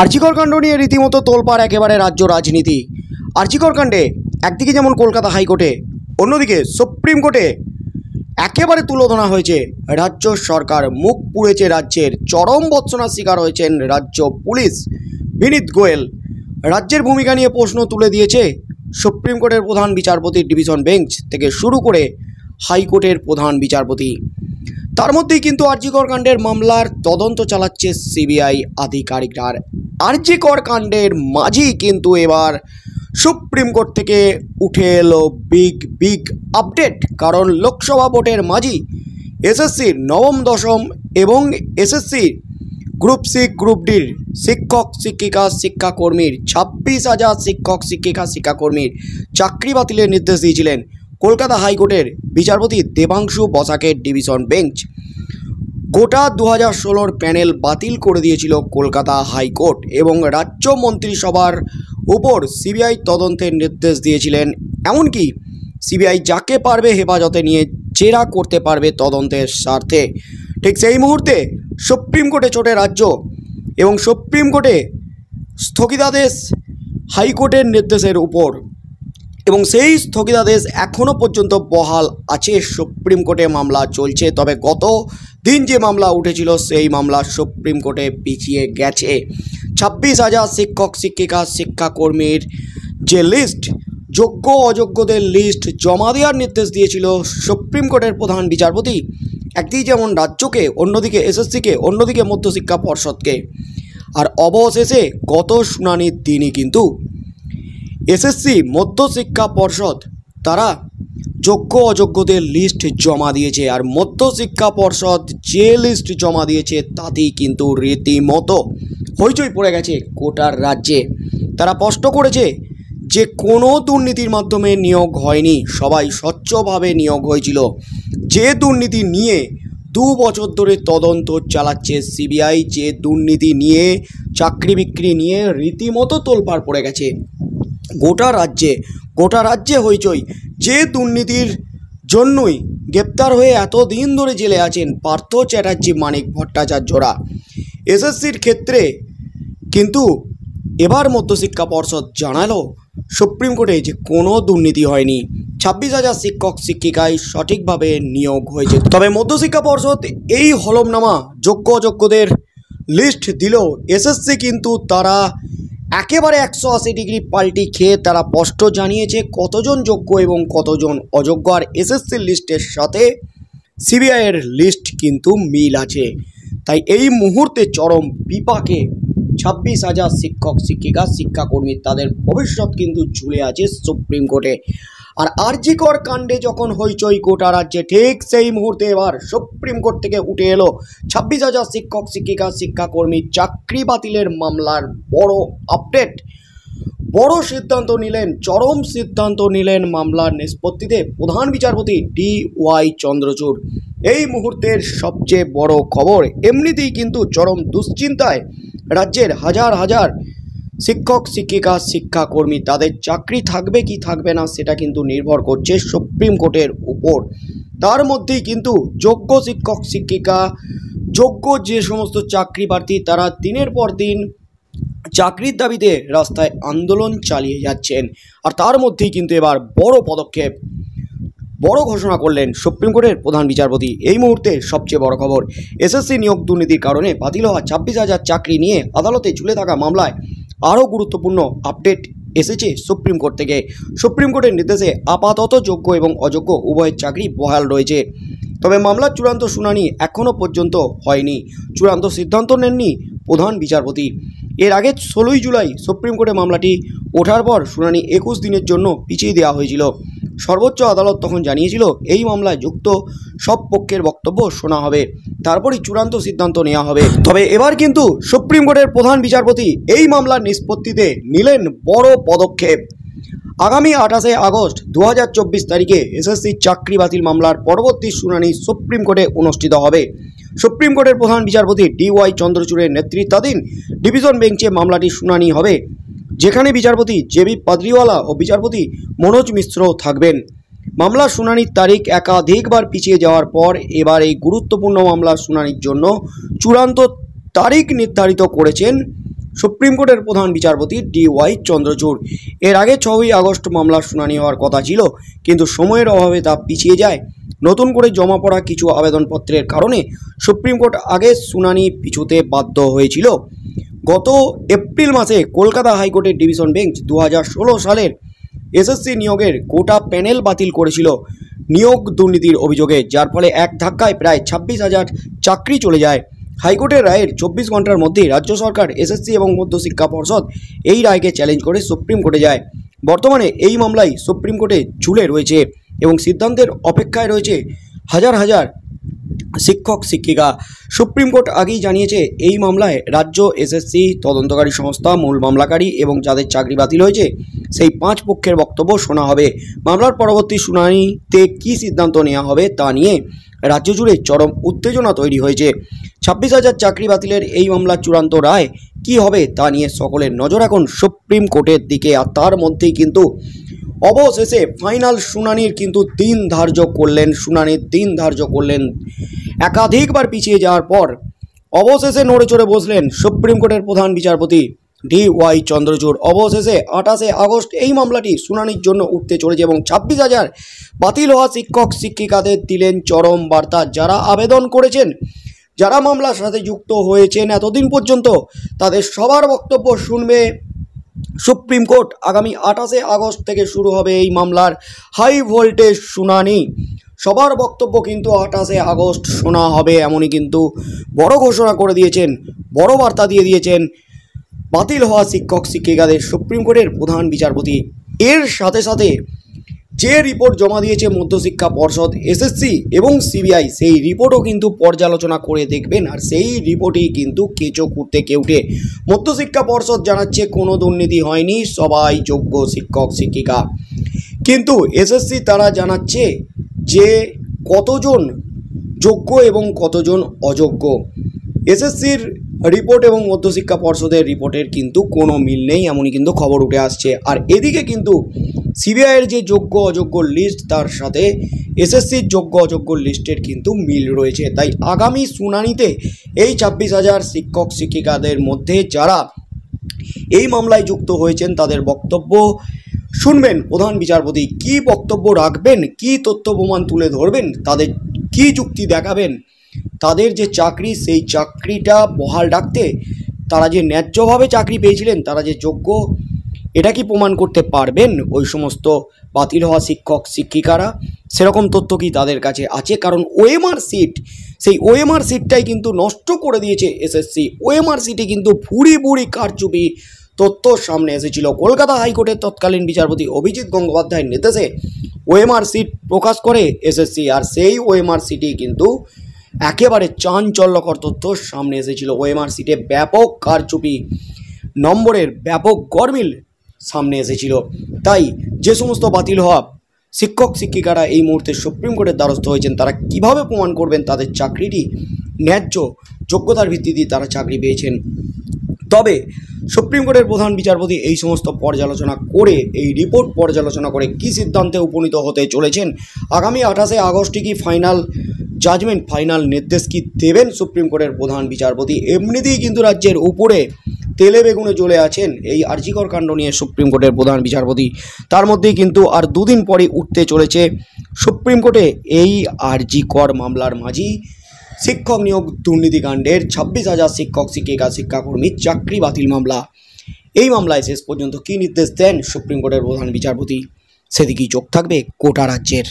আর্জিকর কাণ্ড নিয়ে রীতিমতো তোলপাড় একেবারে রাজ্য রাজনীতি। আর্জিকর কাণ্ডে একদিকে যেমন কলকাতা হাইকোর্টে, অন্যদিকে সুপ্রিম কোর্টে একেবারে তুলোধনা হয়েছে রাজ্য সরকার। মুখ পুড়েছে রাজ্যের চরম বৎসনার শিকার হয়েছেন রাজ্য পুলিশ। বিনীত গোয়েল, রাজ্যের ভূমিকা নিয়ে প্রশ্ন তুলে দিয়েছে সুপ্রিম কোর্টের প্রধান বিচারপতির ডিভিশন বেঞ্চ থেকে শুরু করে হাইকোর্টের প্রধান বিচারপতি। তার মধ্যেই কিন্তু আরজিকর কাণ্ডের মামলার তদন্ত চালাচ্ছে সিবিআই আধিকারিকরা। আর আরজিকর কাণ্ডের মাঝেই কিন্তু এবার সুপ্রিম কোর্ট থেকে উঠে এলো বিগ বিগ আপডেট। কারণ লোকসভা ভোটের মাঝেই এসএসসির নবম, দশম এবং এসএসসির গ্রুপ সি, গ্রুপ ডির শিক্ষক, শিক্ষিকা, শিক্ষাকর্মীর ছাব্বিশ হাজার শিক্ষক, শিক্ষিকা, শিক্ষাকর্মীর চাকরি বাতিলের নির্দেশ দিয়েছিলেন কলকাতা হাইকোর্টের বিচারপতি দেবাংশু বসাকের ডিভিশন বেঞ্চ। গোটা দু হাজার ষোলোর প্যানেল বাতিল করে দিয়েছিল কলকাতা হাইকোর্ট এবং রাজ্য মন্ত্রিসভার উপর সিবিআই তদন্তের নির্দেশ দিয়েছিলেন। এমনকি সিবিআই যাকে পারবে হেফাজতে নিয়ে জেরা করতে পারবে তদন্তের স্বার্থে। ঠিক সেই মুহূর্তে সুপ্রিম কোর্টে চোটে রাজ্য এবং সুপ্রিম কোর্টে স্থগিতাদেশ হাইকোর্টের নির্দেশের উপর এবং সেই স্থগিতাদেশ এখনও পর্যন্ত বহাল আছে। সুপ্রিম কোর্টে মামলা চলছে, তবে গত দিন যে মামলা উঠেছিল, সেই মামলা সুপ্রিম কোর্টে পিছিয়ে গেছে। ছাব্বিশ হাজার শিক্ষক, শিক্ষিকা, শিক্ষাকর্মীর যে লিস্ট, যোগ্য অযোগ্যদের লিস্ট জমা দেওয়ার নির্দেশ দিয়েছিল সুপ্রিম কোর্টের প্রধান বিচারপতি। একদিকে যেমন রাজ্যকে, অন্যদিকে এসএসসিকে, অন্যদিকে মধ্যশিক্ষা পর্ষদকে। আর অবশেষে গত শুনানির দিনই কিন্তু এসএসসি মধ্যশিক্ষা পর্ষদ, তারা যোগ্য অযোগ্যদের লিস্ট জমা দিয়েছে আর মধ্যশিক্ষা পর্ষদ যে লিস্ট জমা দিয়েছে তাতেই কিন্তু রীতিমতো হইচই পড়ে গেছে গোটার রাজ্যে। তারা স্পষ্ট করেছে যে কোনো দুর্নীতির মাধ্যমে নিয়োগ হয়নি, সবাই স্বচ্ছভাবে নিয়োগ হয়েছিল। যে দুর্নীতি নিয়ে দু বছর ধরে তদন্ত চালাচ্ছে সিবিআই, যে দুর্নীতি নিয়ে চাকরি বিক্রি নিয়ে রীতিমতো তোলপাড় পড়ে গেছে। গোটা রাজ্যে গোটা রাজ্যে হইচই। যে দুর্নীতির জন্যই গ্রেপ্তার হয়ে এত দিন ধরে জেলে আছেন পার্থ চ্যাটার্জি, মানিক ভট্টাচার্যরা। এসএসসির ক্ষেত্রে কিন্তু এবার মধ্যশিক্ষা পর্ষদ জানালো সুপ্রিম কোর্টে যে কোনো দুর্নীতি হয়নি। ছাব্বিশ হাজার শিক্ষক শিক্ষিকায় সঠিকভাবে নিয়োগ হয়েছে। তবে মধ্যশিক্ষা পর্ষদ এই হলমনামা যোগ্য অযোগ্যদের লিস্ট দিলেও এসএসসি কিন্তু তারা একেবারে একশো আশি ডিগ্রি পাল্টি খেয়ে তারা স্পষ্ট জানিয়েছে কতজন যোগ্য এবং কতজন অযোগ্য। আর এসএসসি লিস্টের সাথে সিবিআইয়ের লিস্ট কিন্তু মিল আছে। তাই এই মুহূর্তে চরম বিপাকে ছাব্বিশ হাজার শিক্ষক, শিক্ষিকা, শিক্ষাকর্মী তাদের ভবিষ্যৎ কিন্তু ঝুলে আছে সুপ্রিম কোর্টে। আর আরজিকর কাণ্ডে যখন হইচই গোটা রাজ্যে, ঠিক সেই মুহূর্তে এবার সুপ্রিম কোর্ট থেকে উঠে এলো ছাব্বিশ হাজার শিক্ষক, শিক্ষিকা, শিক্ষাকর্মী চাকরি বাতিলের মামলার বড় আপডেট। বড় সিদ্ধান্ত নিলেন, চরম সিদ্ধান্ত নিলেন মামলার নিষ্পত্তিতে প্রধান বিচারপতি ডি ওয়াই চন্দ্রচূড়। এই মুহূর্তের সবচেয়ে বড় খবর, এমনিতেই কিন্তু চরম দুশ্চিন্তায় রাজ্যের হাজার হাজার শিক্ষক, শিক্ষিকা, শিক্ষাকর্মী, তাদের চাকরি থাকবে কি থাকবে না সেটা কিন্তু নির্ভর করছে সুপ্রিম কোর্টের উপর। তার মধ্যেই কিন্তু যোগ্য শিক্ষক, শিক্ষিকা, যোগ্য যে সমস্ত চাকরি প্রার্থী, তারা দিনের পর দিন চাকরির দাবিতে রাস্তায় আন্দোলন চালিয়ে যাচ্ছেন। আর তার মধ্যেই কিন্তু এবার বড় পদক্ষেপ, বড় ঘোষণা করলেন সুপ্রিম কোর্টের প্রধান বিচারপতি। এই মুহূর্তে সবচেয়ে বড় খবর, এসএসসি নিয়োগ দুর্নীতির কারণে বাতিল হওয়া ছাব্বিশ হাজার চাকরি নিয়ে আদালতে ঝুলে থাকা মামলায় আরও গুরুত্বপূর্ণ আপডেট এসেছে সুপ্রিম কোর্ট থেকে। সুপ্রিম কোর্টের নির্দেশে আপাতত যোগ্য এবং অযোগ্য উভয়ের চাকরি বহাল রয়েছে। তবে মামলার চূড়ান্ত শুনানি এখনও পর্যন্ত হয়নি। চূড়ান্ত সিদ্ধান্ত নেননি প্রধান বিচারপতি। এর আগে ষোলোই জুলাই সুপ্রিম কোর্টে মামলাটি ওঠার পর শুনানি একুশ দিনের জন্য পিছিয়ে দেওয়া হয়েছিল। সর্বোচ্চ আদালত তখন জানিয়েছিল, এই মামলায় যুক্ত সব পক্ষের বক্তব্য শোনা হবে। তারপরই চূড়ান্ত সিদ্ধান্ত নেওয়া হবে। তবে এবার কিন্তু সুপ্রিম কোর্টের প্রধান বিচারপতি এই মামলার নিষ্পত্তিতে নিলেন বড় পদক্ষেপ। আগামী আঠাশে আগস্ট দু হাজার চব্বিশ তারিখে এসএসসি চাকরি বাতিল মামলার পরবর্তী শুনানি সুপ্রিম কোর্টে অনুষ্ঠিত হবে। সুপ্রিম কোর্টের প্রধান বিচারপতি ডি ওয়াই চন্দ্রচূড়ের নেতৃত্বাধীন ডিভিশন বেঞ্চে মামলাটির শুনানি হবে। যেখানে বিচারপতি জেবি পাদ্রিওয়ালা ও বিচারপতি মনোজ মিশ্র থাকবেন। মামলার শুনানির তারিখ একাধিকবার পিছিয়ে যাওয়ার পর এবার এই গুরুত্বপূর্ণ মামলার শুনানির জন্য চূড়ান্ত তারিখ নির্ধারিত করেছেন সুপ্রিম কোর্টের প্রধান বিচারপতি ডি ওয়াই চন্দ্রচূড়। এর আগে ছয়ই আগস্ট মামলার শুনানি হওয়ার কথা ছিল, কিন্তু সময়ের অভাবে তা পিছিয়ে যায়। নতুন করে জমা পড়া কিছু আবেদনপত্রের কারণে সুপ্রিম কোর্ট আগে শুনানি পিছুতে বাধ্য হয়েছিল। গত এপ্রিল মাসে কলকাতা হাইকোর্টের ডিভিশন বেঞ্চ দু হাজার ষোলো সালের এসএসসি নিয়োগের গোটা প্যানেল বাতিল করেছিল নিয়োগ দুর্নীতির অভিযোগে, যার ফলে এক ধাক্কায় প্রায় ছাব্বিশ হাজার চাকরি চলে যায়। হাইকোর্টের রায়ের চব্বিশ ঘণ্টার মধ্যেই রাজ্য সরকার, এসএসসি এবং মধ্যশিক্ষা পর্ষদ এই রায়কে চ্যালেঞ্জ করে সুপ্রিম কোর্টে যায়। বর্তমানে এই মামলায় সুপ্রিম কোর্টে ঝুলে রয়েছে এবং সিদ্ধান্তের অপেক্ষায় রয়েছে হাজার হাজার শিক্ষক, শিক্ষিকা। সুপ্রিম কোর্ট আগেই জানিয়েছে, এই মামলায় রাজ্য এসএসসি তদন্তকারী সংস্থা মূল মামলাকারী এবং যাদের চাকরি বাতিল হয়েছে, সেই পাঁচ পক্ষের বক্তব্য শোনা হবে। মামলার পরবর্তী শুনানিতে কী সিদ্ধান্ত নেওয়া হবে তা নিয়ে রাজ্য জুড়ে চরম উত্তেজনা তৈরি হয়েছে। ছাব্বিশ হাজার চাকরি বাতিলের এই মামলার চূড়ান্ত রায় কী হবে তা নিয়ে সকলের নজর এখন সুপ্রিম কোর্টের দিকে। আর তার মধ্যেই কিন্তু অবশেষে ফাইনাল শুনানির কিন্তু দিন ধার্য করলেন, শুনানির দিন ধার্য করলেন একাধিকবার পিছিয়ে যাওয়ার পর। অবশেষে নড়ে চড়ে বসলেন সুপ্রিম কোর্টের প্রধান বিচারপতি ডি ওয়াই চন্দ্রচূড়। অবশেষে আঠাশে আগস্ট এই মামলাটি শুনানির জন্য উঠতে চলেছে এবং ছাব্বিশ হাজার বাতিল হওয়া শিক্ষক, শিক্ষিকাদের দিলেন চরম বার্তা। যারা আবেদন করেছেন, যারা মামলার সাথে যুক্ত হয়েছেন, এতদিন পর্যন্ত তাদের সবার বক্তব্য শুনবে সুপ্রিম কোর্ট আগামী আঠাশে আগস্ট থেকে শুরু হবে এই মামলার হাই ভোল্টেজ শুনানি। সবার বক্তব্য কিন্তু আঠাশে আগস্ট শোনা হবে এমনই কিন্তু বড় ঘোষণা করে দিয়েছেন, বড় বার্তা দিয়ে দিয়েছেন বাতিল হওয়া শিক্ষক শিক্ষিকাদের সুপ্রিম কোর্টের প্রধান বিচারপতি। এর সাথে সাথে যে রিপোর্ট জমা দিয়েছে মধ্যশিক্ষা পর্ষদ এসএসসি এবং সিবিআই সেই রিপোর্টও কিন্তু পর্যালোচনা করে দেখবেন আর সেই রিপোর্টেই কিন্তু কেঁচো কুটতে কেউটে মধ্যশিক্ষা পর্ষদ জানাচ্ছে কোনো দুর্নীতি হয়নি, সবাই যোগ্য শিক্ষক, শিক্ষিকা। কিন্তু এসএসসি তারা জানাচ্ছে যে কতজন যোগ্য এবং কতজন অযোগ্য। এসএসসির রিপোর্ট এবং মধ্যশিক্ষা পর্ষদের রিপোর্টের কিন্তু কোনো মিল নেই, এমনই কিন্তু খবর উঠে আসছে। আর এদিকে কিন্তু সিবিআইয়ের যে যোগ্য অযোগ্য লিস্ট তার সাথে এসএসসির যোগ্য অযোগ্য লিস্টের কিন্তু মিল রয়েছে। তাই আগামী শুনানিতে এই ছাব্বিশ হাজার শিক্ষক শিক্ষিকাদের মধ্যে যারা এই মামলায় যুক্ত হয়েছেন, তাদের বক্তব্য শুনবেন। প্রধান বিচারপতি কি বক্তব্য রাখবেন, কি তথ্য প্রমাণ তুলে ধরবেন, তাদের কি যুক্তি দেখাবেন, তাদের যে চাকরি, সেই চাকরিটা বহাল রাখতে তারা যে ন্যায্যভাবে চাকরি পেয়েছিলেন, তারা যে যোগ্য এটা কি প্রমাণ করতে পারবেন? ওই সমস্ত বাতিল হওয়া শিক্ষক, শিক্ষিকারা? সেরকম তথ্য কি তাদের কাছে আছে? কারণ ওএমআর সিট সেই ওএমআর সিটটাই কিন্তু নষ্ট করে দিয়েছে এসএসসি ওএমআর সিটে কিন্তু ভুড়ি ভুড়ি কারচুপি তথ্য সামনে এসেছিল। কলকাতা হাইকোর্টের তৎকালীন বিচারপতি অভিজিৎ গঙ্গোপাধ্যায়ের নির্দেশে ওএমআর সিট প্রকাশ করে এসএসসি আর সেই ওএমআর সিটি কিন্তু একেবারে চাঞ্চল্যকর তথ্য সামনে এসেছিল। ওএমআর সিটে ব্যাপক কারচুপি, নম্বরের ব্যাপক গরমিল সামনে এসেছিল। তাই যে সমস্ত বাতিল হওয়া শিক্ষক শিক্ষিকারা এই মুহূর্তে সুপ্রিম কোর্টের দ্বারস্থ হয়েছেন, তারা কীভাবে প্রমাণ করবেন তাদের চাকরিটি? ন্যায্য যোগ্যতার ভিত্তিতে তারা চাকরি পেয়েছেন। তবে সুপ্রিম কোর্টের প্রধান বিচারপতি এই সমস্ত পর্যালোচনা করে, এই রিপোর্ট পর্যালোচনা করে কী সিদ্ধান্তে উপনীত হতে চলেছেন? আগামী আঠাশে আগস্টে কি ফাইনাল জাজমেন্ট, ফাইনাল নির্দেশ কি দেবেন সুপ্রিম কোর্টের প্রধান বিচারপতি? এমনিতেই কিন্তু রাজ্যের উপরে তেলে বেগুনে চলে আছেন এই আর্জিকর কাণ্ড নিয়ে সুপ্রিম কোর্টের প্রধান বিচারপতি। তার মধ্যেই কিন্তু আর দুদিন পরে উঠতে চলেছে সুপ্রিম কোর্টে এই আরজিকর মামলার মাঝি। শিক্ষক নিয়োগ দুর্নীতিকাণ্ডের ছাব্বিশ হাজার শিক্ষক, শিক্ষিকা শিক্ষাকর্মীর চাকরি বাতিল মামলা। এই মামলায় শেষ পর্যন্ত কী নির্দেশ দেন সুপ্রিম কোর্টের প্রধান বিচারপতি? সেদিকেই চোখ থাকবে কোটা রাজ্যের।